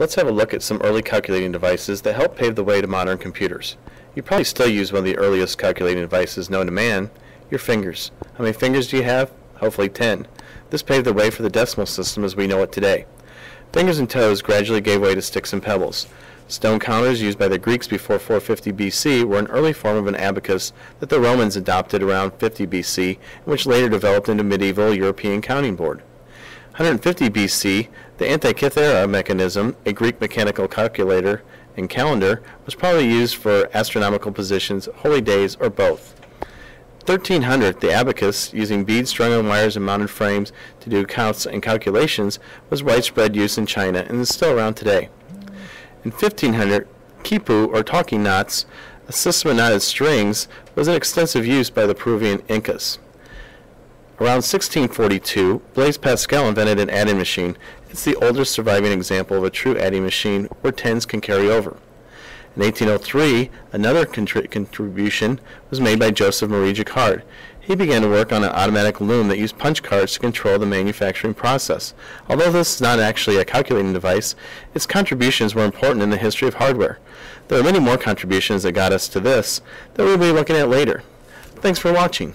Let's have a look at some early calculating devices that helped pave the way to modern computers. You probably still use one of the earliest calculating devices known to man, your fingers. How many fingers do you have? Hopefully 10. This paved the way for the decimal system as we know it today. Fingers and toes gradually gave way to sticks and pebbles. Stone counters used by the Greeks before 450 BC were an early form of an abacus that the Romans adopted around 50 BC, which later developed into medieval European counting board. 150 BC, the Antikythera mechanism, a Greek mechanical calculator and calendar, was probably used for astronomical positions, holy days, or both. 1300, the abacus, using beads strung on wires and mounted frames to do counts and calculations, was widespread use in China and is still around today. In 1500, quipu, or talking knots, a system of knotted strings, was in extensive use by the Peruvian Incas. Around 1642, Blaise Pascal invented an adding machine. It's the oldest surviving example of a true adding machine where tens can carry over. In 1803, another contrib contribution was made by Joseph Marie Jacquard. He began to work on an automatic loom that used punch cards to control the manufacturing process. Although this is not actually a calculating device, its contributions were important in the history of hardware. There are many more contributions that got us to this that we'll be looking at later. Thanks for watching